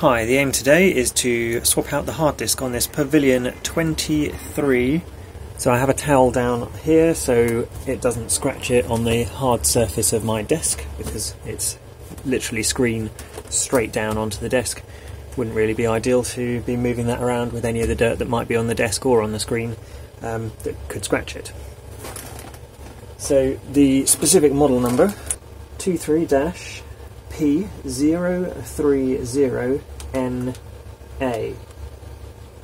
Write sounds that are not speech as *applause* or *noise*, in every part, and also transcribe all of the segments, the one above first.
Hi, the aim today is to swap out the hard disk on this Pavilion 23. So I have a towel down here so it doesn't scratch it on the hard surface of my desk because it's literally screen straight down onto the desk. Wouldn't really be ideal to be moving that around with any of the dirt that might be on the desk or on the screen um, that could scratch it. So the specific model number 23 P030NA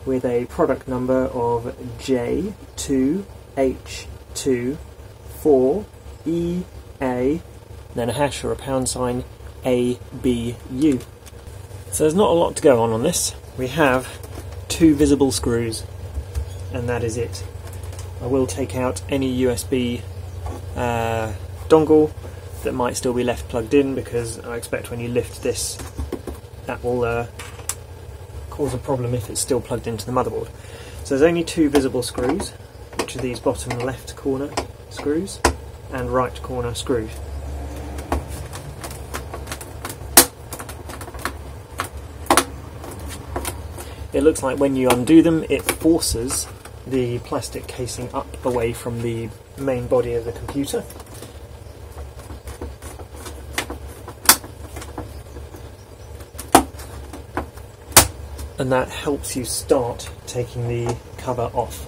with a product number of J2H24EA, then a hash or a pound sign ABU. So there's not a lot to go on on this. We have two visible screws, and that is it. I will take out any USB uh, dongle that might still be left plugged in because I expect when you lift this that will uh, cause a problem if it's still plugged into the motherboard. So there's only two visible screws, which are these bottom left corner screws and right corner screws. It looks like when you undo them it forces the plastic casing up away from the main body of the computer. And that helps you start taking the cover off.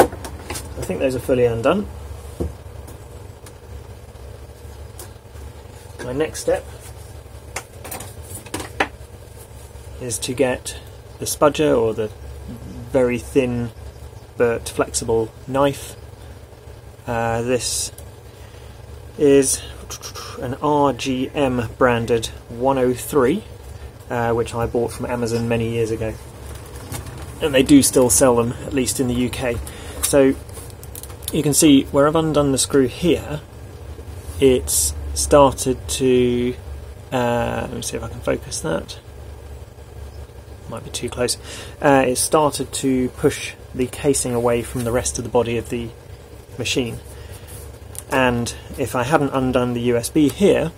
I think those are fully undone. My next step is to get the spudger or the very thin but flexible knife. Uh, this is an RGM branded 103, uh, which I bought from Amazon many years ago. And they do still sell them, at least in the UK. So you can see where I've undone the screw here, it's started to. Uh, let me see if I can focus that might be too close, uh, it started to push the casing away from the rest of the body of the machine. And if I hadn't undone the USB here,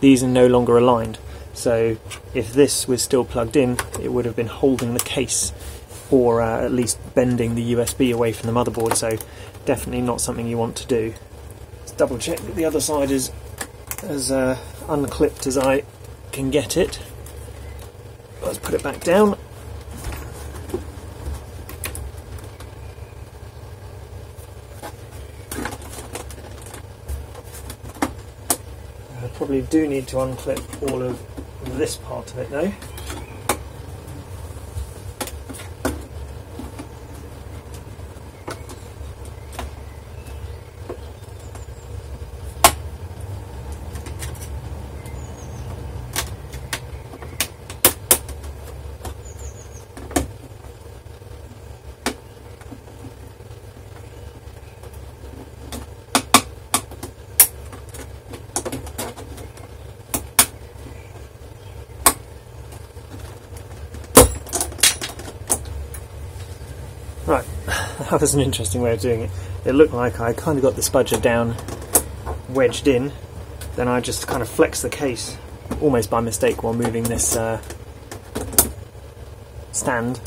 these are no longer aligned. So if this was still plugged in, it would have been holding the case or uh, at least bending the USB away from the motherboard. So definitely not something you want to do. Let's double check that the other side is as uh, unclipped as I can get it. Let's put it back down. I probably do need to unclip all of this part of it though. Right, *laughs* that was an interesting way of doing it. It looked like I kind of got the spudger down, wedged in, then I just kind of flexed the case, almost by mistake while moving this uh, stand,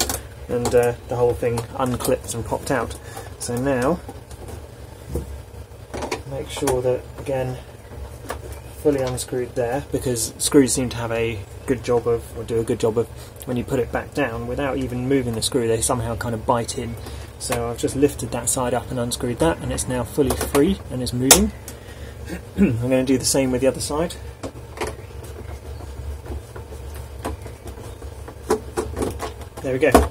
and uh, the whole thing unclipped and popped out. So now, make sure that, again, fully unscrewed there, because screws seem to have a good job of, or do a good job of, when you put it back down, without even moving the screw, they somehow kind of bite in. So I've just lifted that side up and unscrewed that, and it's now fully free and is moving. *clears throat* I'm going to do the same with the other side. There we go.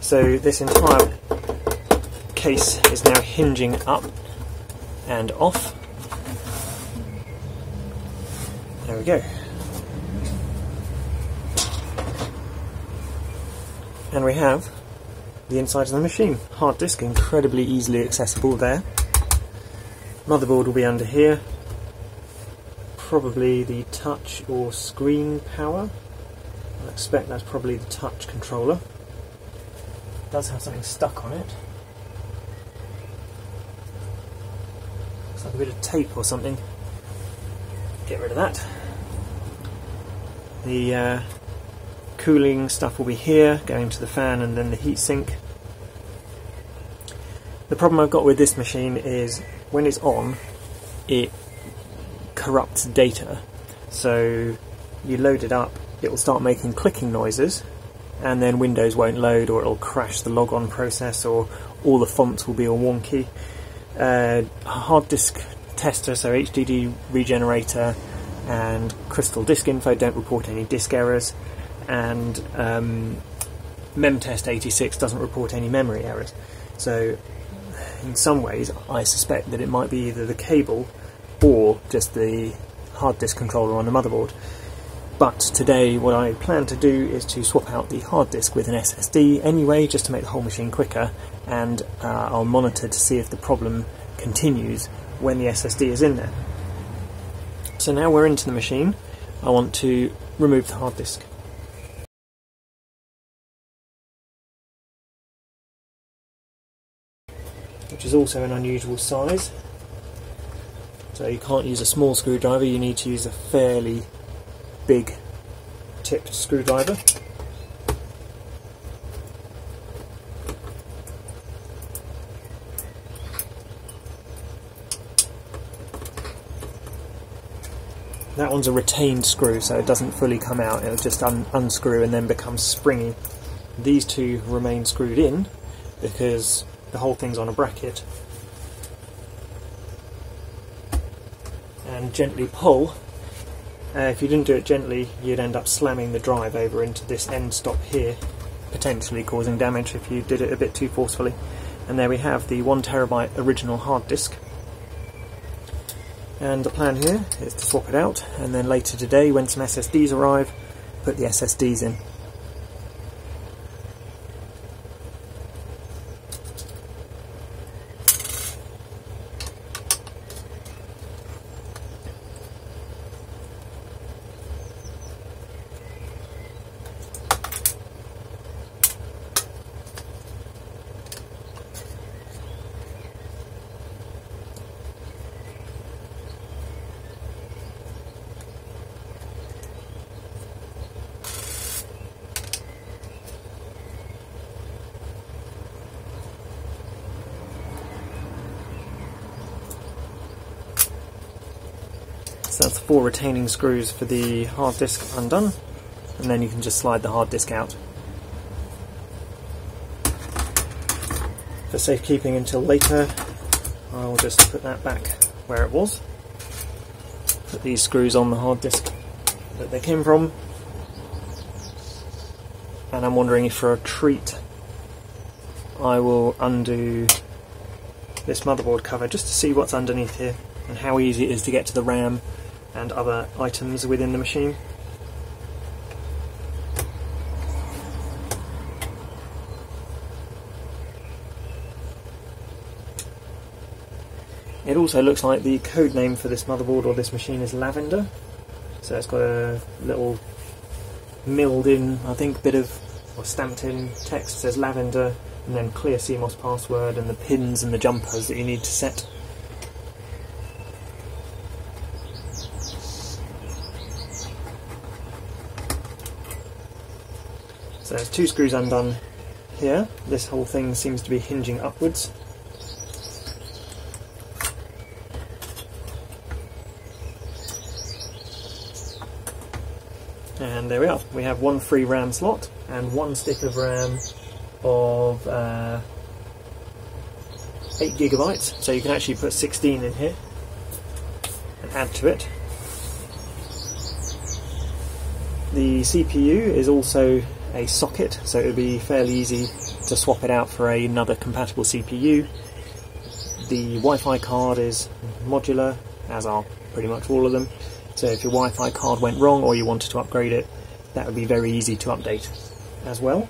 So this entire case is now hinging up and off. There we go. And we have the inside of the machine. Hard disk, incredibly easily accessible there. Motherboard will be under here. Probably the touch or screen power. I expect that's probably the touch controller. It does have something stuck on it. Looks like a bit of tape or something. Get rid of that. The uh, cooling stuff will be here, going to the fan and then the heatsink. The problem I've got with this machine is when it's on, it corrupts data. So you load it up, it will start making clicking noises, and then Windows won't load, or it'll crash the logon process, or all the fonts will be all wonky. Uh, hard disk tester, so HDD regenerator and Crystal Disk Info don't report any disk errors, and um, Memtest 86 doesn't report any memory errors. So, in some ways, I suspect that it might be either the cable or just the hard disk controller on the motherboard. But today, what I plan to do is to swap out the hard disk with an SSD anyway, just to make the whole machine quicker, and uh, I'll monitor to see if the problem continues when the SSD is in there. So now we're into the machine, I want to remove the hard disk. Which is also an unusual size. So you can't use a small screwdriver, you need to use a fairly big tipped screwdriver. That one's a retained screw, so it doesn't fully come out, it'll just un unscrew and then become springy. These two remain screwed in because the whole thing's on a bracket. And gently pull. Uh, if you didn't do it gently, you'd end up slamming the drive over into this end stop here, potentially causing damage if you did it a bit too forcefully. And there we have the one terabyte original hard disk. And the plan here is to swap it out and then later today when some SSDs arrive, put the SSDs in. So that's four retaining screws for the hard disk undone, and then you can just slide the hard disk out. For safekeeping until later, I'll just put that back where it was. Put these screws on the hard disk that they came from. And I'm wondering if for a treat I will undo this motherboard cover just to see what's underneath here and how easy it is to get to the RAM and other items within the machine. It also looks like the code name for this motherboard or this machine is Lavender. So it's got a little milled in, I think, bit of, or stamped in text says Lavender, and then clear CMOS password and the pins and the jumpers that you need to set. So there's two screws undone here. This whole thing seems to be hinging upwards. And there we are. We have one free RAM slot and one stick of RAM of uh, 8 gigabytes. So you can actually put 16 in here and add to it. The CPU is also a socket, so it would be fairly easy to swap it out for another compatible CPU. The Wi-Fi card is modular, as are pretty much all of them. So if your Wi-Fi card went wrong or you wanted to upgrade it, that would be very easy to update as well.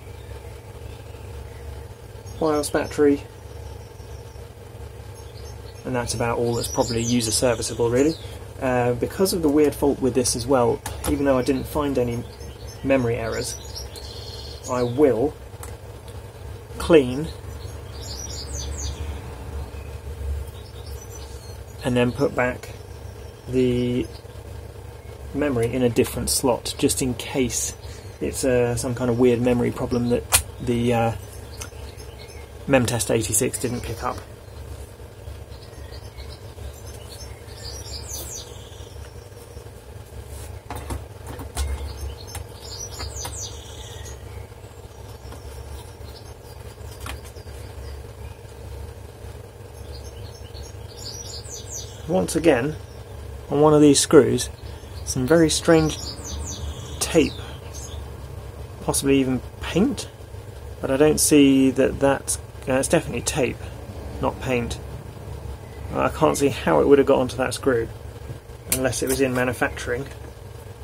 BIOS battery, and that's about all that's probably user serviceable really. Uh, because of the weird fault with this as well, even though I didn't find any memory errors, I will clean and then put back the memory in a different slot, just in case it's uh, some kind of weird memory problem that the uh, Memtest 86 didn't pick up. Once again, on one of these screws, some very strange tape, possibly even paint, but I don't see that that's, uh, it's definitely tape, not paint. I can't see how it would have got onto that screw, unless it was in manufacturing,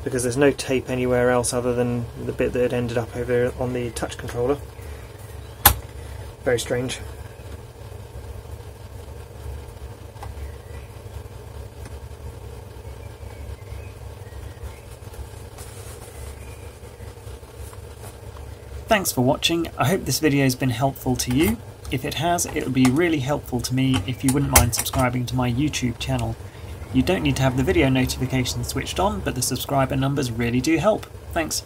because there's no tape anywhere else other than the bit that had ended up over on the touch controller. Very strange. Thanks for watching, I hope this video has been helpful to you. If it has, it would be really helpful to me if you wouldn't mind subscribing to my YouTube channel. You don't need to have the video notifications switched on, but the subscriber numbers really do help. Thanks.